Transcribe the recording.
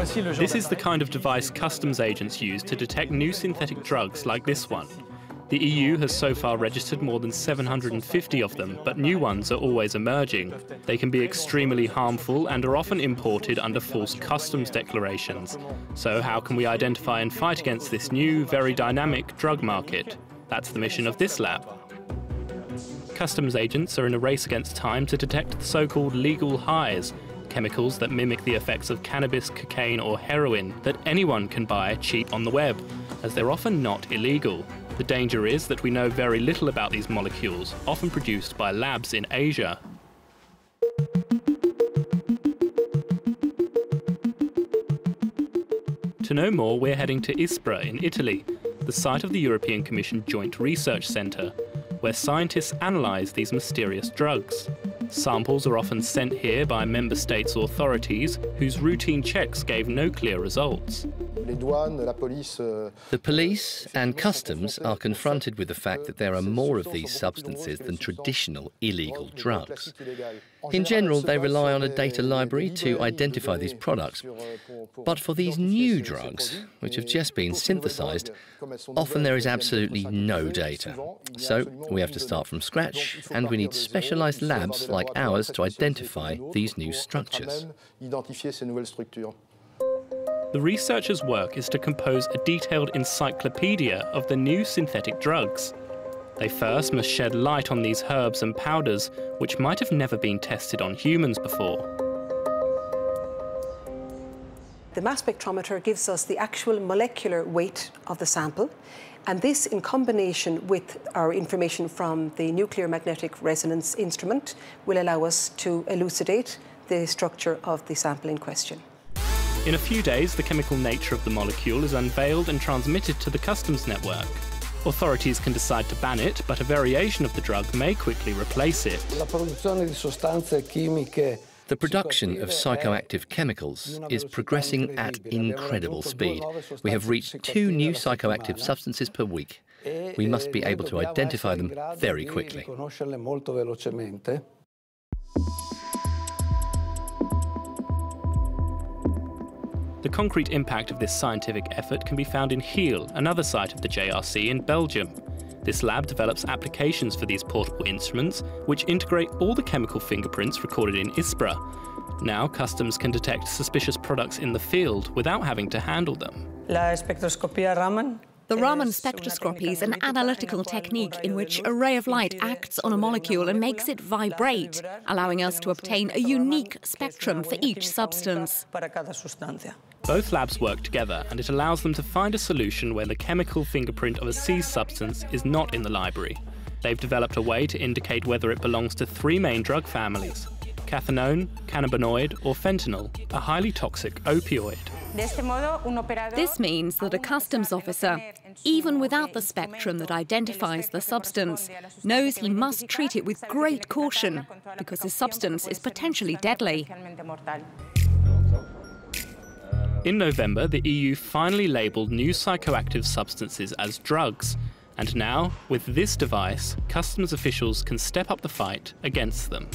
This is the kind of device customs agents use to detect new synthetic drugs like this one. The EU has so far registered more than 750 of them, but new ones are always emerging. They can be extremely harmful and are often imported under false customs declarations. So, how can we identify and fight against this new, very dynamic drug market? That's the mission of this lab. Customs agents are in a race against time to detect the so called legal highs, chemicals that mimic the effects of cannabis, cocaine, or heroin that anyone can buy cheap on the web, as they're often not illegal. The danger is that we know very little about these molecules, often produced by labs in Asia. To know more, we're heading to Ispra in Italy, the site of the European Commission Joint Research Centre, where scientists analyse these mysterious drugs. Samples are often sent here by member states' authorities whose routine checks gave no clear results. Euh, the police and customs are confronted with the fact that there are more of these substances than traditional illegal drugs. In general, they rely on a data library to identify these products. But for these new drugs, which have just been synthesized, often there is absolutely no data. So we have to start from scratch, and we need specialized labs like ours to identify these new structures. The researchers' work is to compose a detailed encyclopedia of the new synthetic drugs. They first must shed light on these herbs and powders, which might have never been tested on humans before. The mass spectrometer gives us the actual molecular weight of the sample, and this, in combination with our information from the nuclear magnetic resonance instrument, will allow us to elucidate the structure of the sample in question. In a few days, the chemical nature of the molecule is unveiled and transmitted to the customs network. Authorities can decide to ban it, but a variation of the drug may quickly replace it. The production of psychoactive chemicals is progressing at incredible speed. We have reached two new psychoactive substances per week. We must be able to identify them very quickly. The concrete impact of this scientific effort can be found in Geel, another site of the JRC in Belgium. This lab develops applications for these portable instruments, which integrate all the chemical fingerprints recorded in ISPRA. Now, customs can detect suspicious products in the field without having to handle them. La espectroscopía Raman the Raman spectroscopy is an analytical technique in which a ray of light acts on a molecule and makes it vibrate, allowing us to obtain a unique spectrum for each substance. Both labs work together, and it allows them to find a solution where the chemical fingerprint of a seized substance is not in the library. They've developed a way to indicate whether it belongs to three main drug families cathinone, cannabinoid, or fentanyl, a highly toxic opioid. This means that a customs officer, even without the spectrum that identifies the substance, knows he must treat it with great caution because the substance is potentially deadly. In November, the EU finally labelled new psychoactive substances as drugs. And now, with this device, customs officials can step up the fight against them.